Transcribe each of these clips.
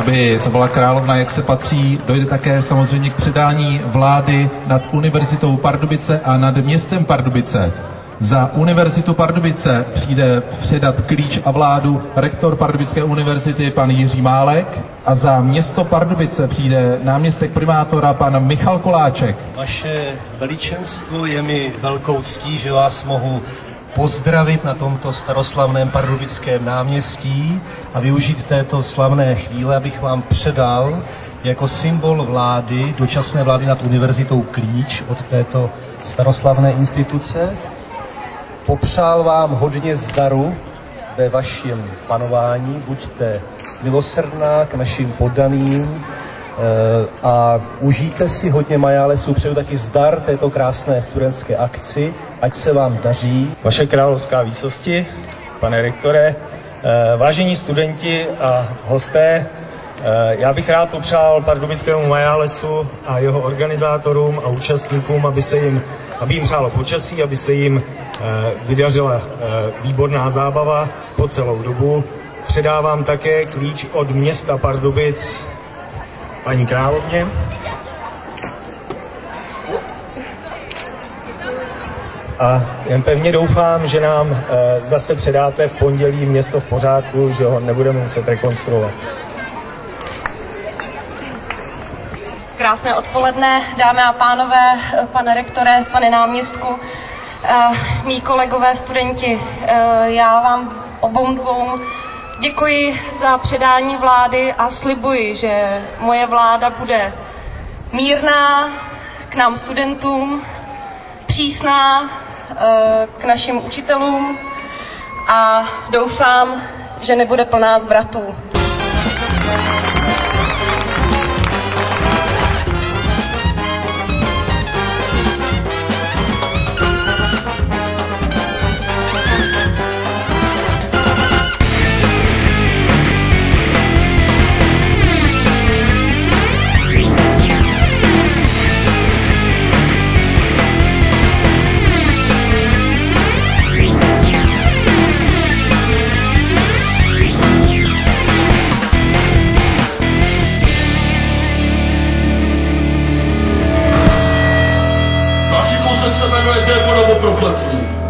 aby to byla královna, jak se patří. Dojde také samozřejmě k předání vlády nad Univerzitou Pardubice a nad městem Pardubice. Za Univerzitu Pardubice přijde předat klíč a vládu rektor Pardubické univerzity pan Jiří Málek a za město Pardubice přijde náměstek primátora pan Michal Koláček. Vaše veličenstvo je mi velkou ctí, že vás mohu pozdravit na tomto staroslavném pardubickém náměstí a využít této slavné chvíle, abych vám předal jako symbol vlády, dočasné vlády nad univerzitou klíč od této staroslavné instituce. Popřál vám hodně zdaru ve vašem panování, buďte milosrdná k našim poddaným, Eh, a užijte si hodně Majálesu, přeju taky zdar této krásné studentské akci, ať se vám daří. Vaše královská výsosti, pane rektore, eh, vážení studenti a hosté, eh, já bych rád popřál pardubickému Majálesu a jeho organizátorům a účastníkům, aby se jim, aby jim přálo počasí, aby se jim vydařila výborná zábava po celou dobu. Předávám také klíč od města Pardubic paní královně. A jen pevně doufám, že nám e, zase předáte v pondělí město v pořádku, že ho nebudeme muset rekonstruovat. Krásné odpoledne, dámy a pánové, pane rektore, pane náměstku, e, mý kolegové, studenti. E, já vám obou dvou Děkuji za předání vlády a slibuji, že moje vláda bude mírná k nám studentům, přísná eh, k našim učitelům a doufám, že nebude plná zvratů. para.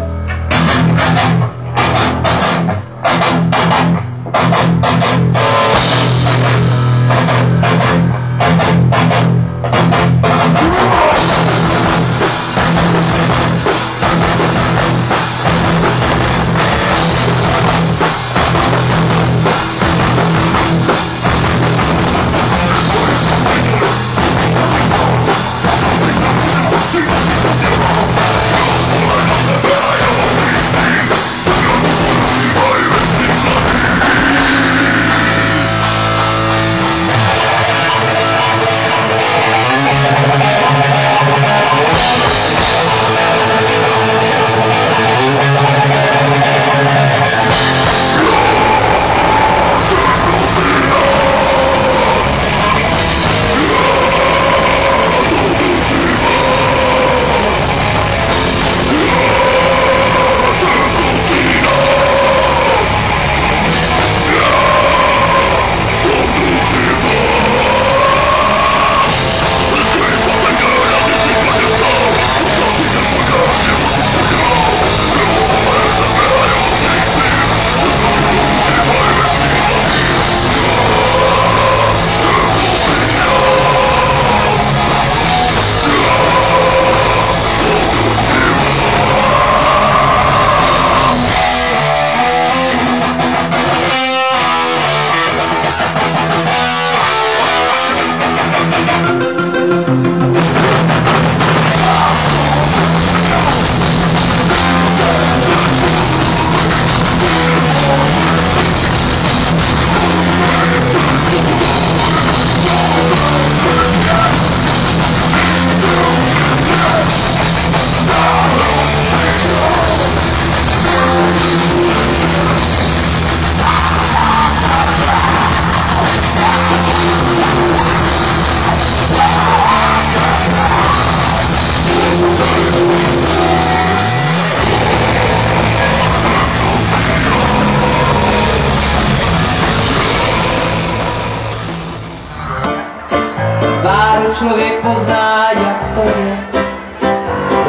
Člověk pozná, jak to je.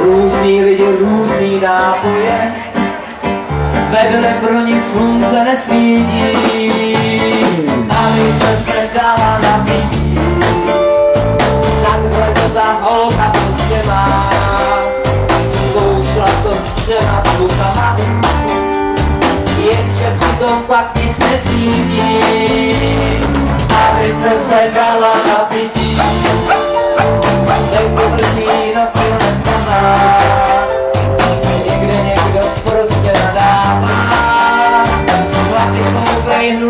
Různý lidi, různý nápoje, vedle pro nich slunce nesvítí. A my jsme se dala na pití, takhle to ta holka prostě má. Zkoušela to s třema klukama, jenže přitom fakt nic necítí. A teď se se dala na